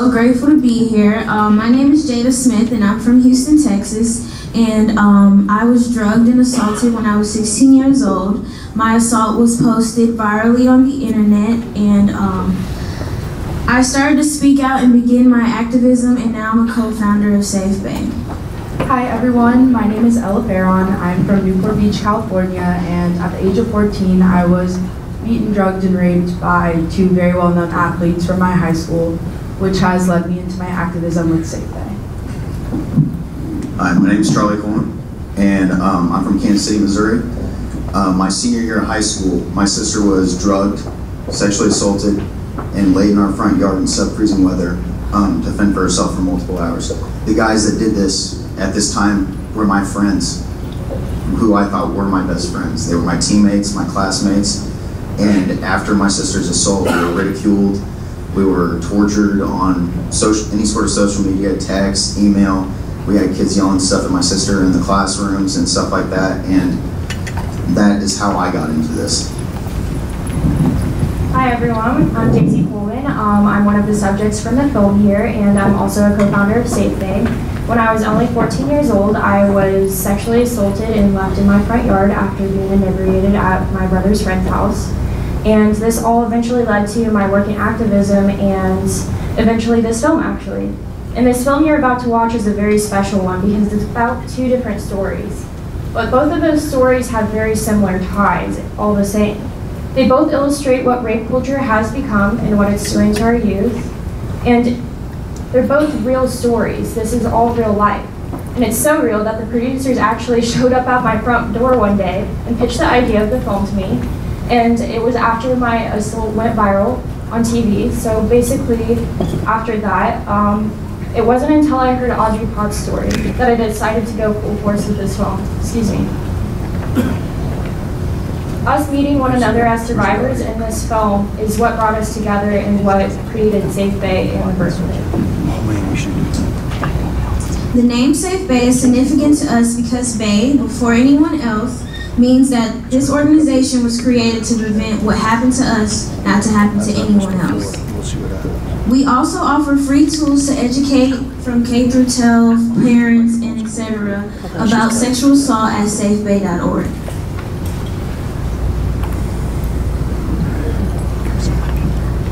So grateful to be here. Um, my name is Jada Smith, and I'm from Houston, Texas. And um, I was drugged and assaulted when I was 16 years old. My assault was posted virally on the internet, and um, I started to speak out and begin my activism, and now I'm a co-founder of SafeBAE. Hi everyone, my name is Ella Fairon. I'm from Newport Beach, California, and at the age of 14, I was beaten, drugged, and raped by two very well-known athletes from my high school, which has led me into my activism with SafeBAE. Hi, my name is Charlie Coleman, and um, I'm from Kansas City, Missouri. Uh, my senior year of high school, my sister was drugged, sexually assaulted, and laid in our front yard in sub-freezing weather um, to fend for herself for multiple hours. The guys that did this at this time were my friends, who I thought were my best friends. They were my teammates, my classmates, and after my sister's assault, we were ridiculed, we were tortured on social, any sort of social media, text, email. We had kids yelling stuff at my sister in the classrooms and stuff like that, and that is how I got into this. Hi everyone, I'm Daisy Coleman. Um, I'm one of the subjects from the film here, and I'm also a co-founder of SafeBAE. When I was only 14 years old, I was sexually assaulted and left in my front yard after being inebriated at my brother's friend's house. And this all eventually led to my work in activism and eventually this film actually. And this film you're about to watch is a very special one because it's about two different stories. But both of those stories have very similar ties, all the same. They both illustrate what rape culture has become and what it's doing to our youth. And they're both real stories. This is all real life. And it's so real that the producers actually showed up at my front door one day and pitched the idea of the film to me. And it was after my assault went viral on TV. So basically, after that, um, it wasn't until I heard Audrie Pott's story that I decided to go full force with this film. Excuse me. Us meeting one another as survivors in this film is what brought us together and what created SafeBAE in the first place. The name SafeBAE is significant to us because BAE, before anyone else, means that this organization was created to prevent what happened to us not to happen to anyone else. We also offer free tools to educate from K through 12 parents and etc. about sexual assault at safebae.org.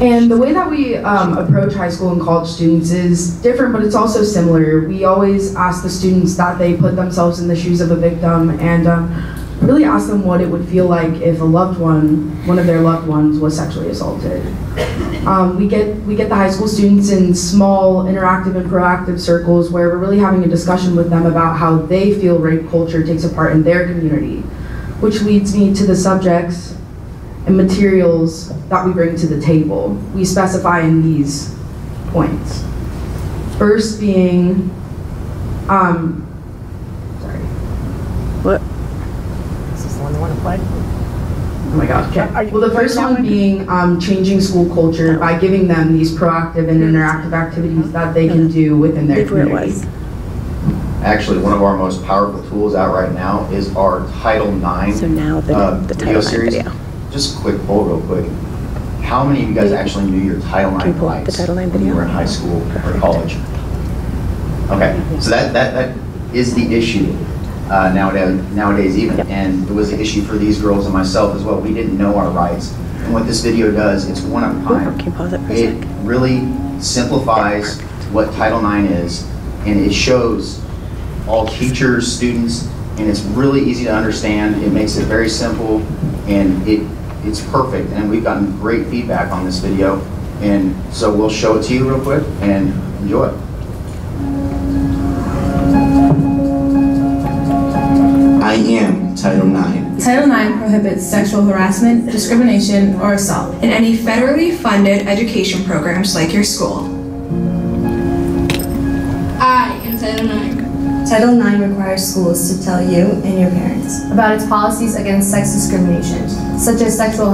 And the way that we um, approach high school and college students is different, but it's also similar. We always ask the students that they put themselves in the shoes of a victim and um, really ask them what it would feel like if a loved one, one of their loved ones, was sexually assaulted. Um, we get we get the high school students in small, interactive, and proactive circles where we're really having a discussion with them about how they feel rape culture takes a part in their community, which leads me to the subjects and materials that we bring to the table. We specify in these points. First being, um, sorry. What? Is this the one you want to play? Oh my gosh. Okay. Well, the first one one? being um, changing school culture by giving them these proactive and interactive activities that they can do within their Leave where community. Actually, one of our most powerful tools out right now is our Title IX So now the, uh, the video title line series. video. Just a quick poll real quick. How many of you guys actually knew your Title Can IX pull up the Title IX when you were in high school or college? Okay, so that, that, that is the issue uh, nowadays, nowadays even. Yep. And it was an issue for these girls and myself as well. We didn't know our rights. And what this video does, it's one of kind. Can you pause it It really simplifies what Title IX is, and it shows all teachers, students, and it's really easy to understand. It makes it very simple, and it it's perfect. And we've gotten great feedback on this video, and so we'll show it to you real quick and enjoy I am Title IX. Title IX prohibits sexual harassment, discrimination, or assault. in any federally funded education programs like your school. I am Title IX. Title IX requires schools to tell you and your parents About its policies against sex discrimination, such as sexual